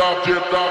up, get up.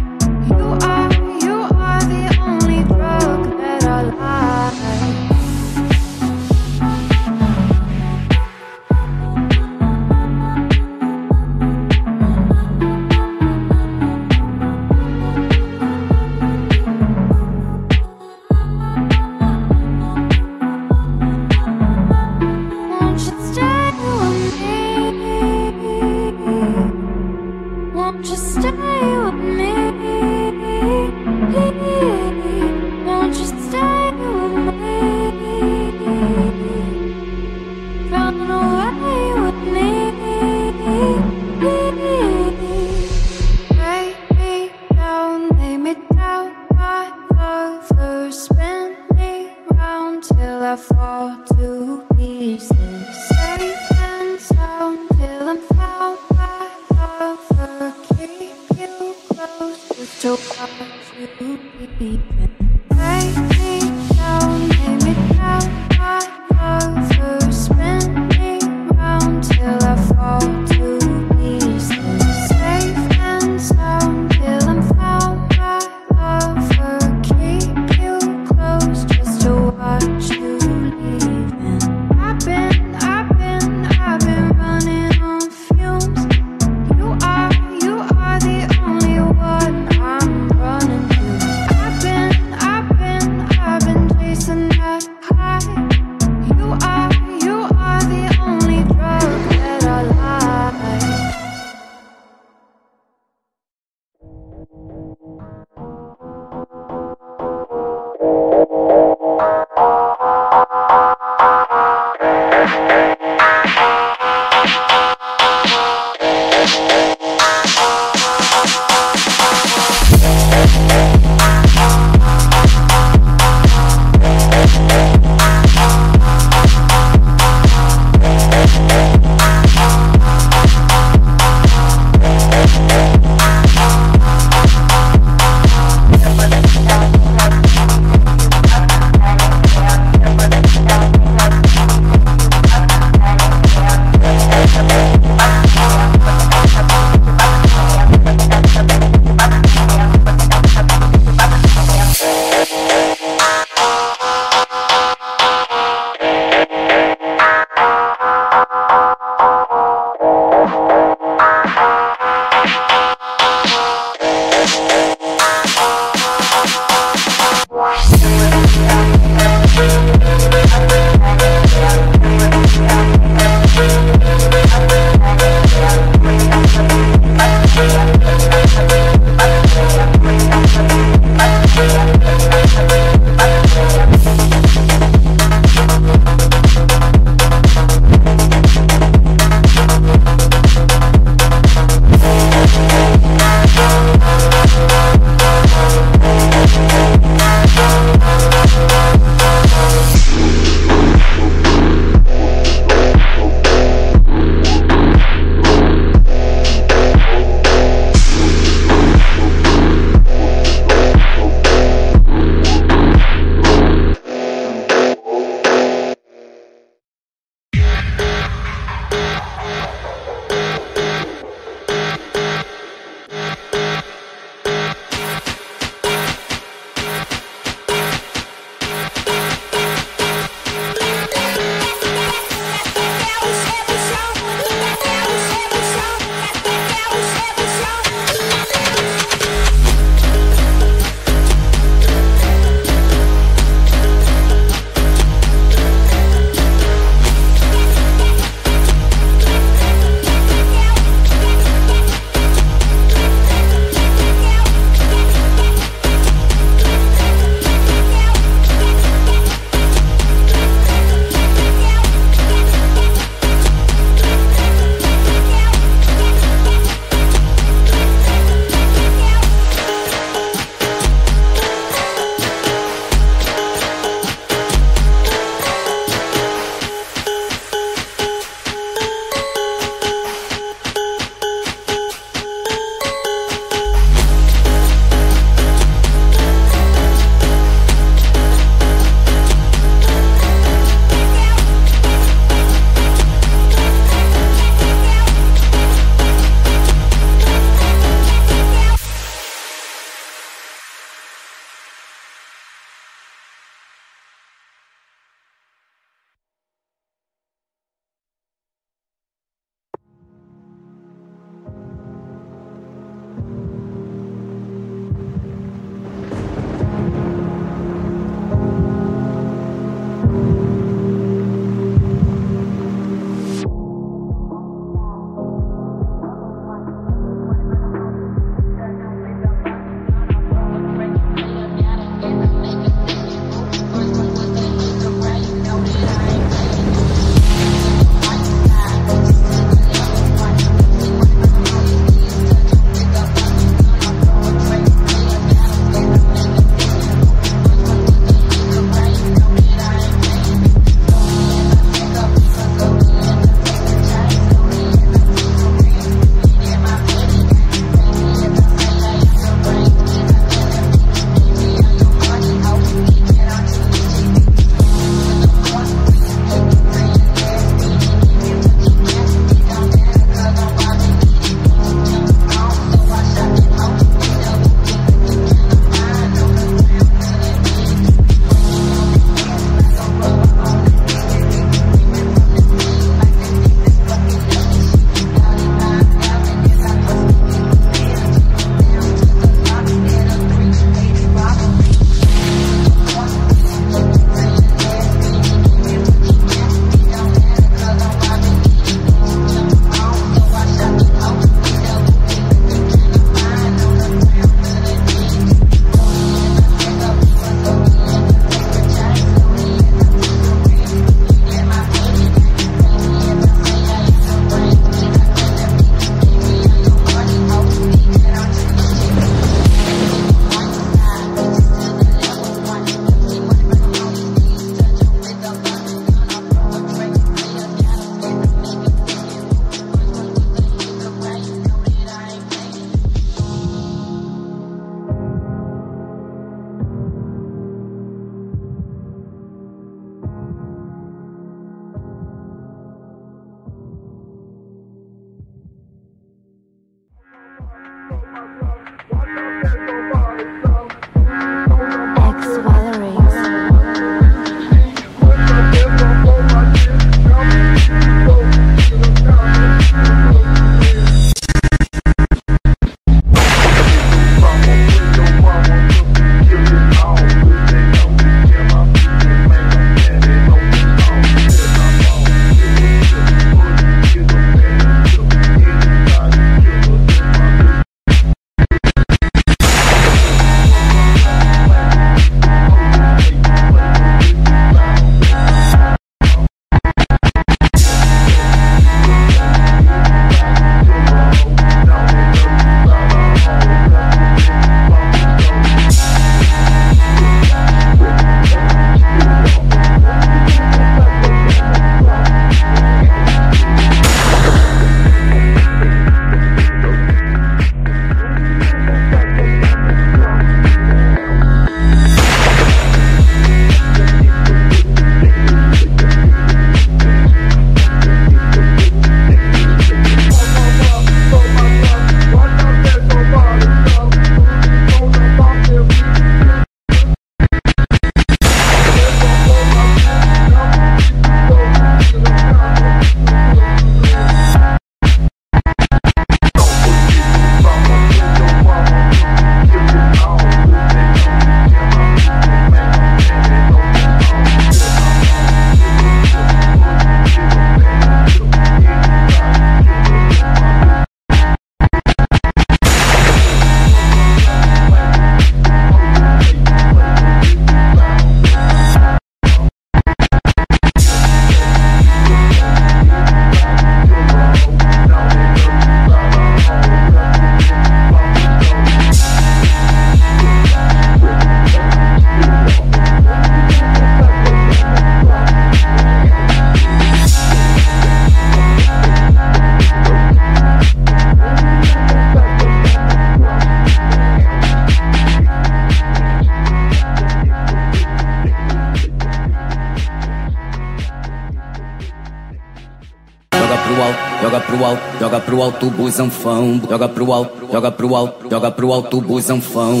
Pro alto busanfão, joga pro alto, joga pro alto, joga pro alto busanfão.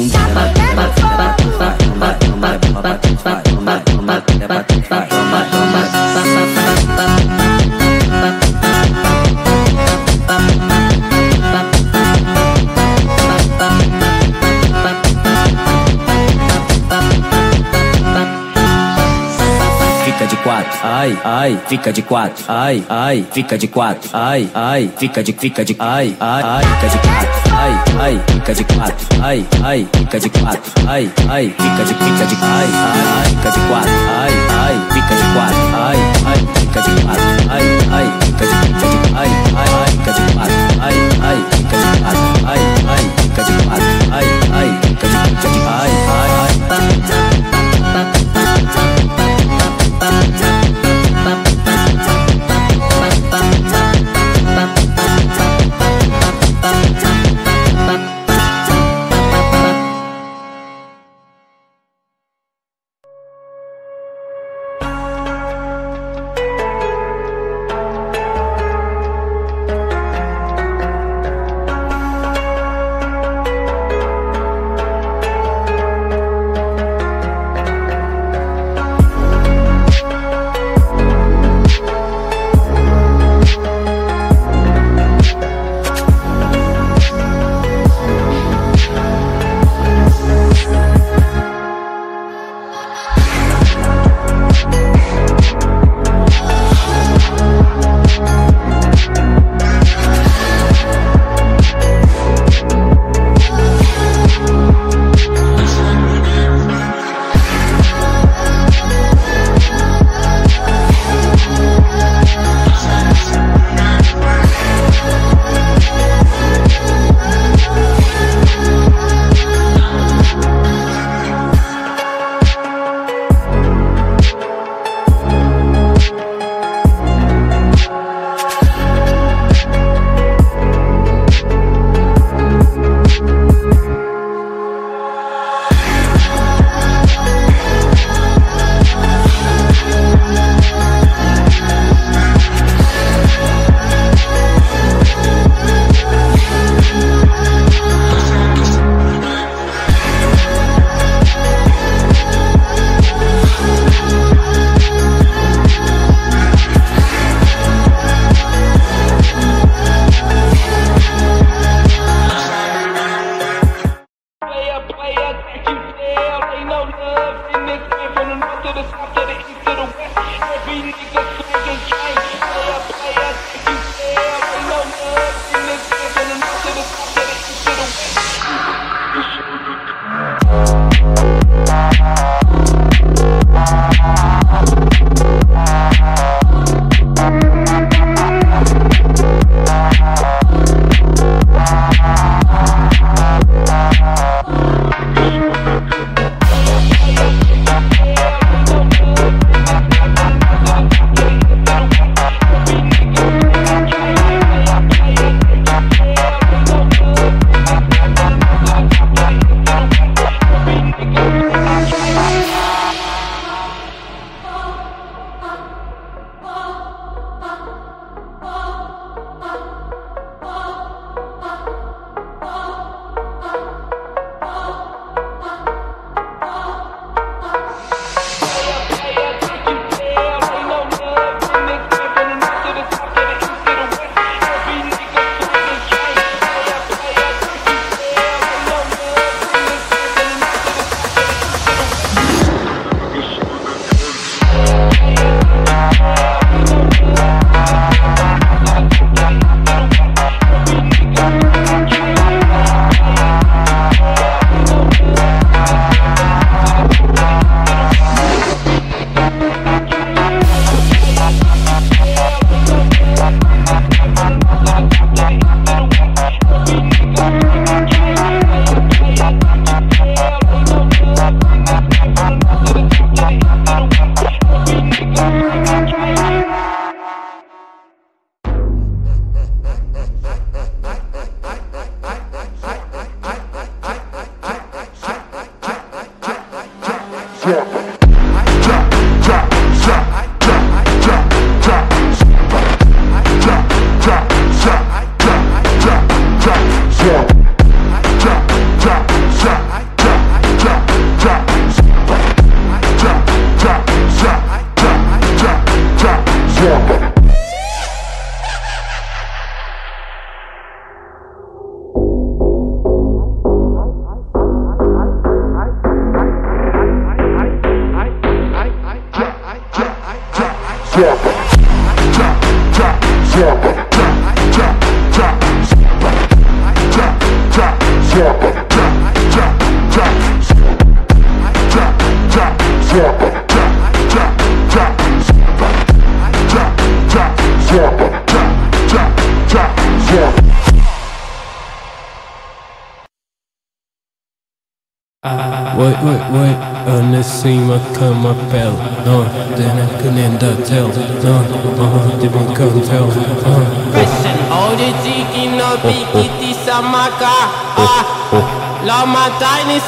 Ai, ai, fica de quatro, ai, ai, fica de quatro, ai, ai, fica de, fica de, ai, ai, ai, fica de quatro, ai, ai, fica de quatro, ai, ai, fica de quatro, ai, ai, fica de, fica de, ai, ai, fica de quatro, ai, ai, fica de quatro, ai, ai, fica de quatro, ai, ai, fica de, fica de, ai, ai, ai, fica de quatro, ai, ai, fica de quatro, ai, ai, fica de quatro, ai, ai, fica de, fica de, ai.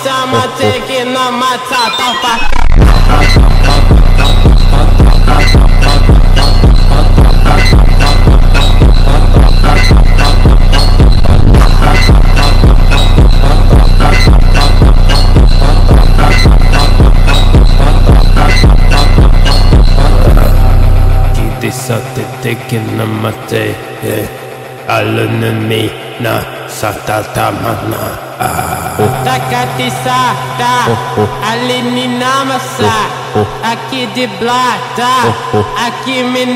time I take it, not my top off. Ça t'était eh? à na, sa tata. Ah. Alini namasa Aqui de blata Aqui me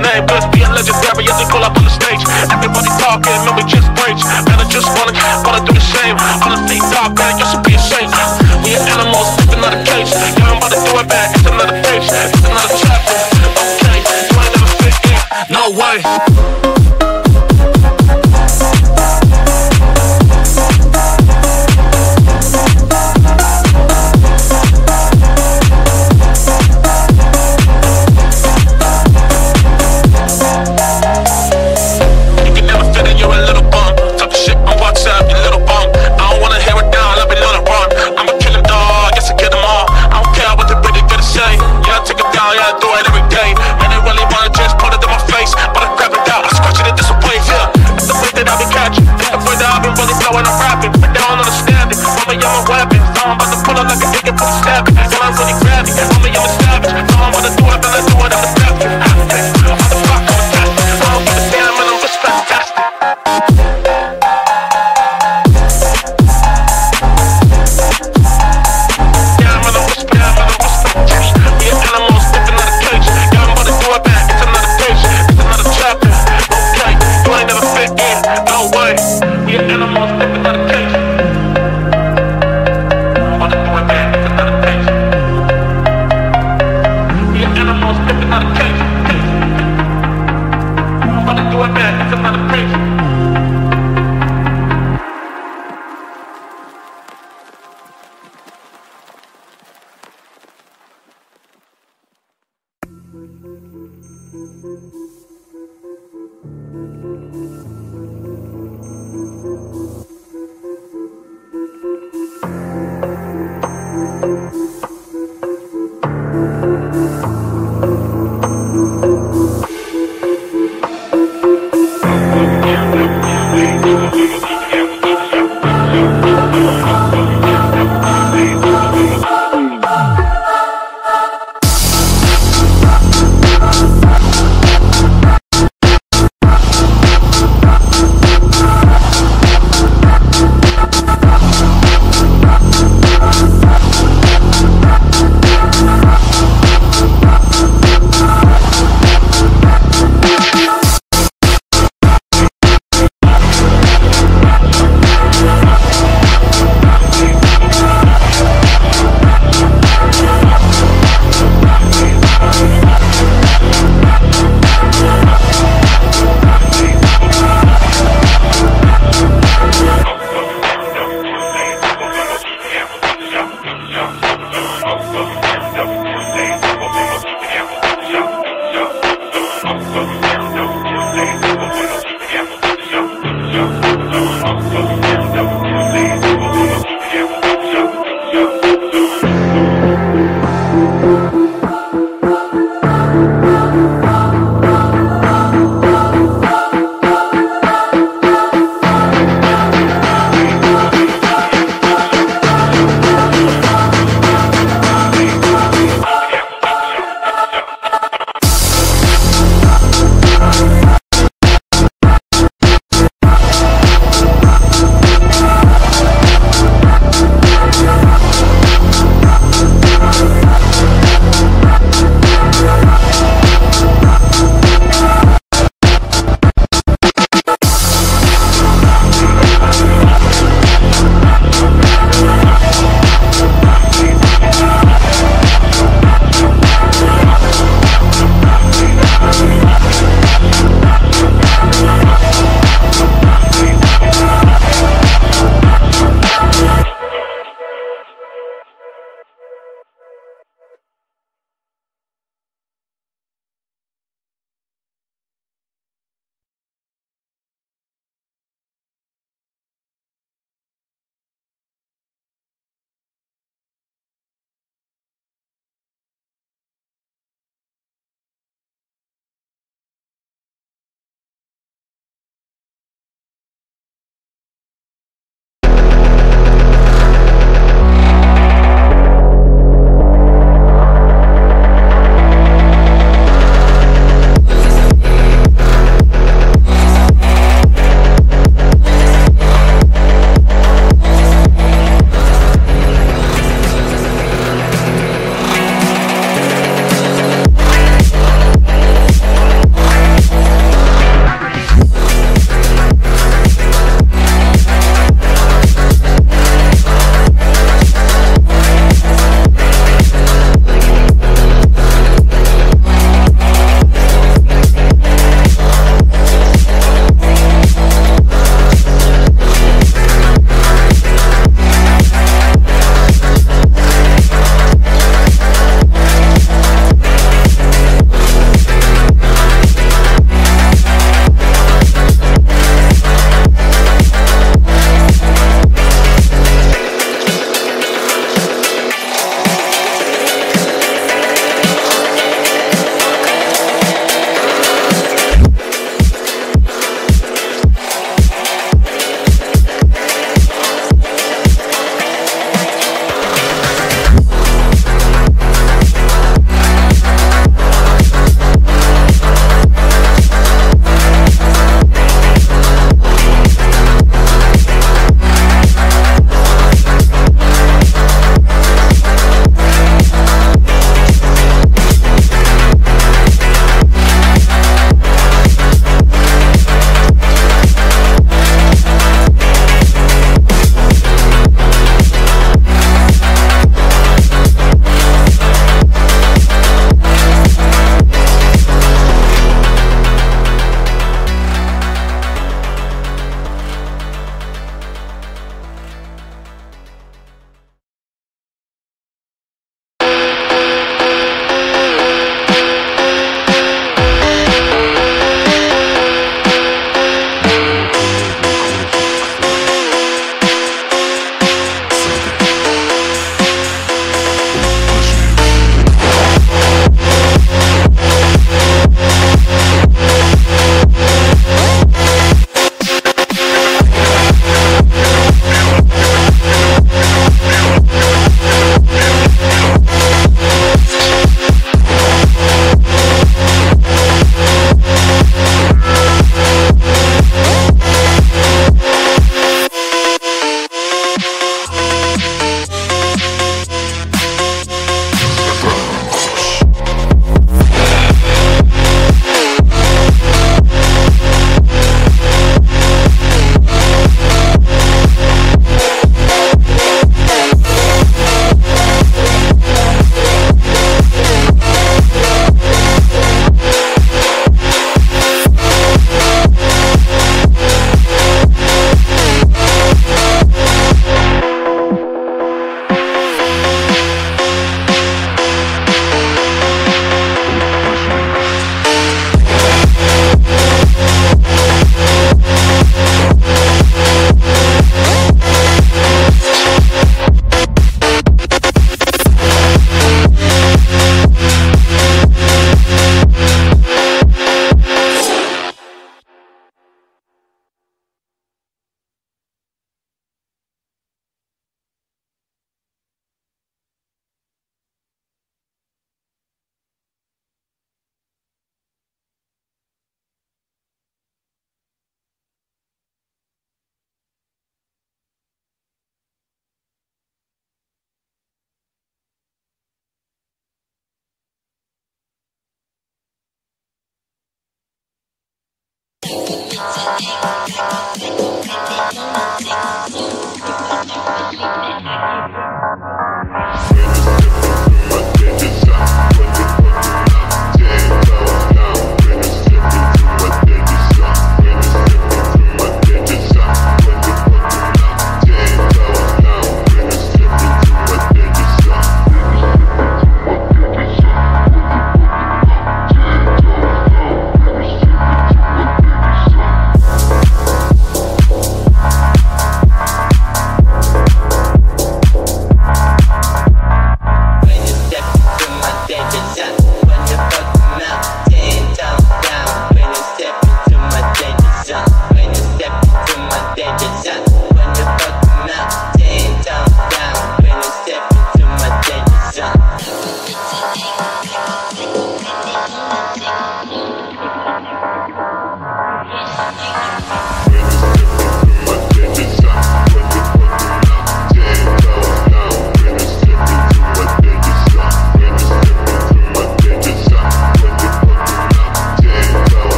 name. Legendary we pull up on the stage. Everybody talking, man, we just rage. Man, I just wanna, wanna do the same. Honestly, dog, man, you should be ashamed. We are animals, living out a cage. Yeah, I'm about to do it, man, it's another page. It's another chapter. Okay, you ain't never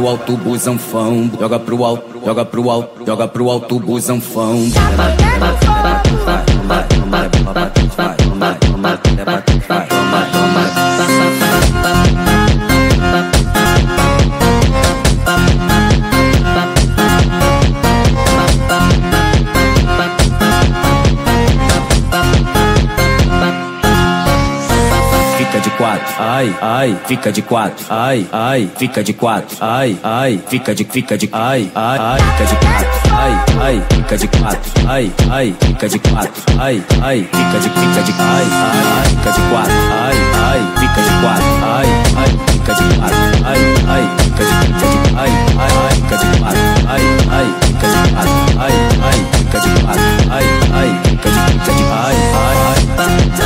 pro alto, busanfão. Joga pro alto, joga pro alto, joga pro alto, busanfão. Fica ai, fica de quatro, ai, ai, fica de quatro, ai, ai, fica de, fica de, ai, ai, ai, fica de quatro, ai, ai, fica de quatro, ai, ai, fica de quatro, ai, ai, fica de, fica de, ai, ai, fica de quatro, ai, ai, fica de quatro, ai, ai, fica de quatro, ai, ai, fica de, fica de, ai, ai, ai, fica de quatro, ai, ai, fica de quatro, ai, ai, fica de quatro, ai, ai, fica de, fica de, ai, ai, ai.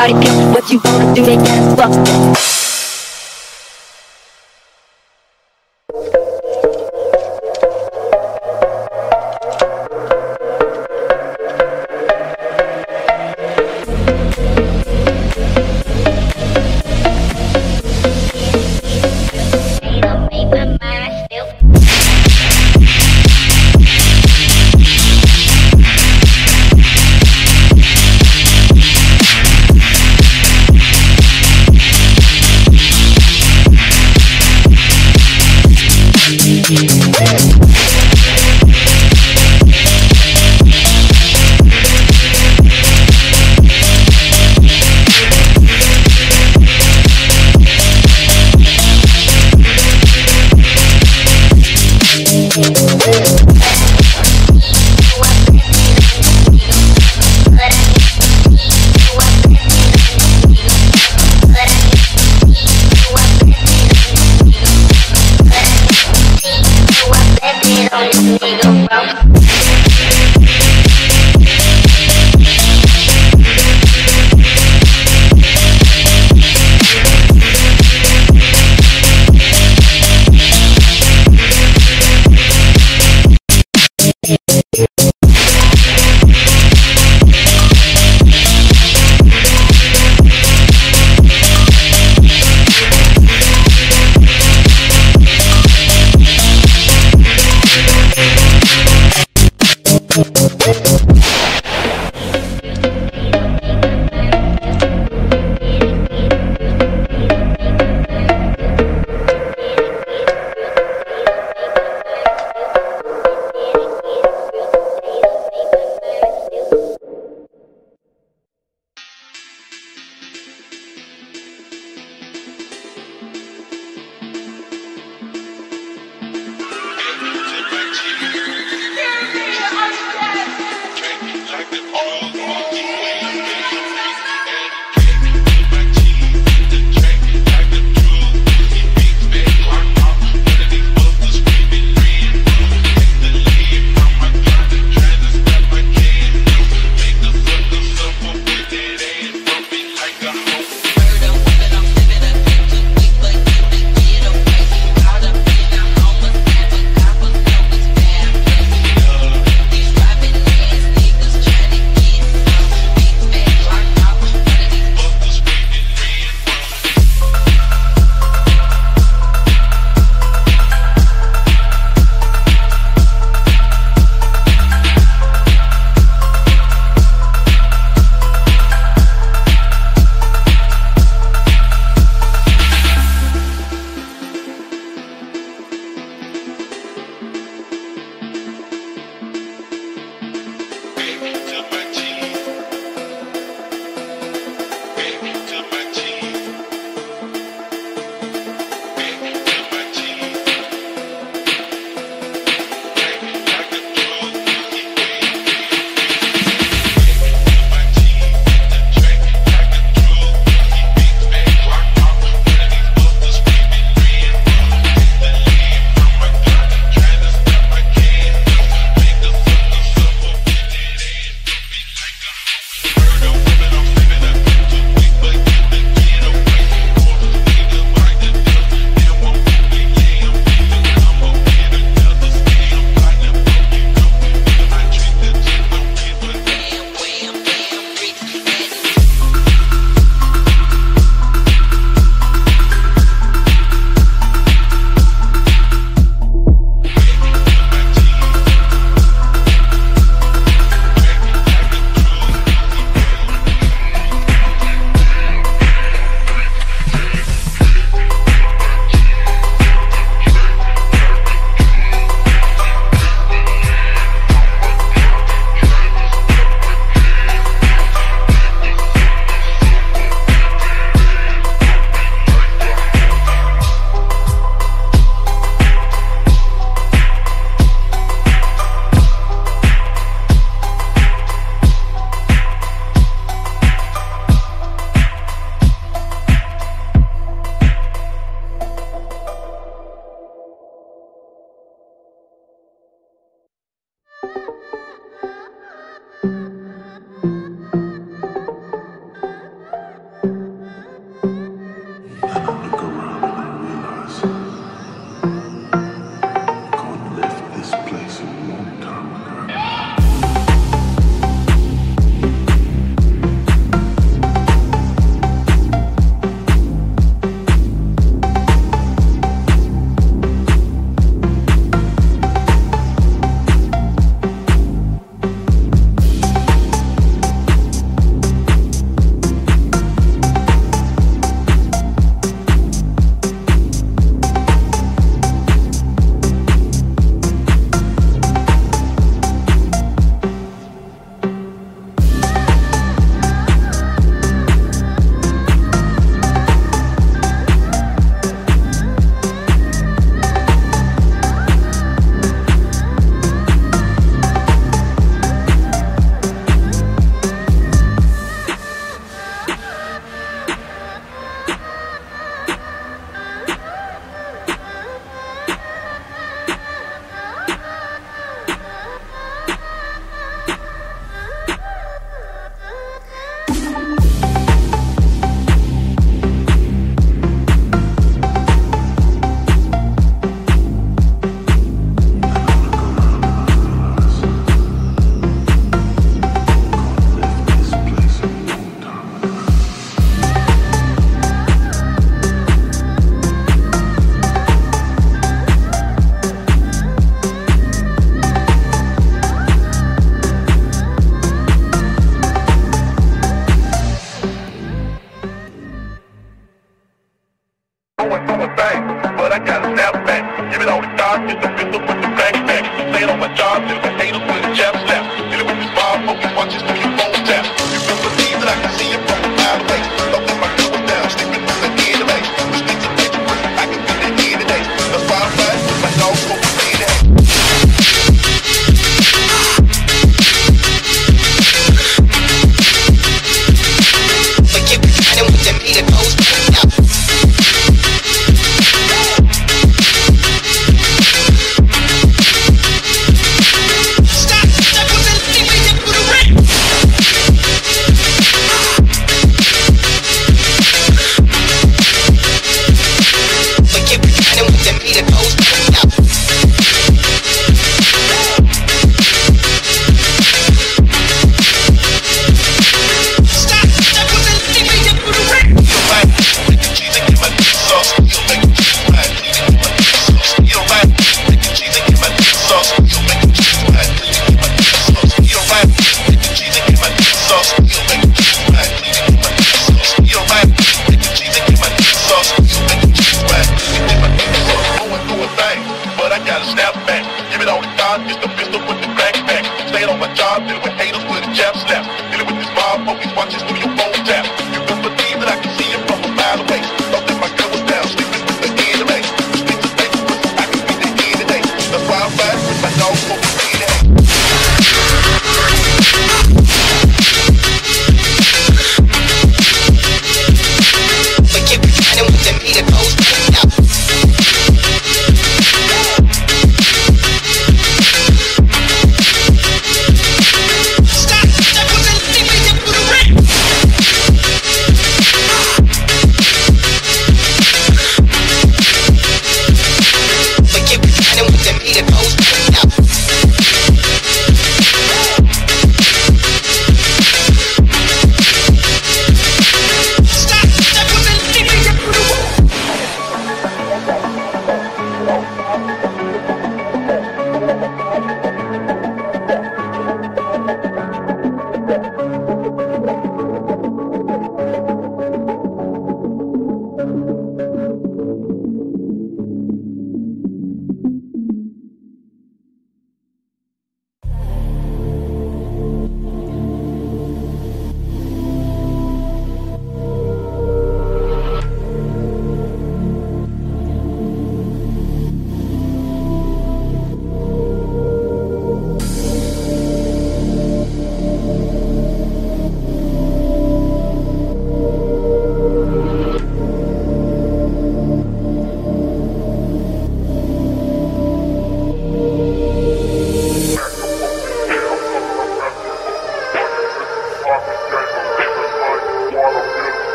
What you wanna do, they can't fuck